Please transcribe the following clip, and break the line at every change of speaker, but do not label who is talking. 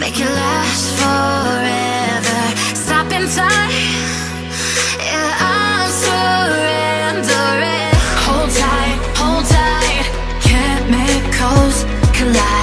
Make it last forever. Time Yeah, I'm surrendering. Hold tight, hold tight. Chemicals collide.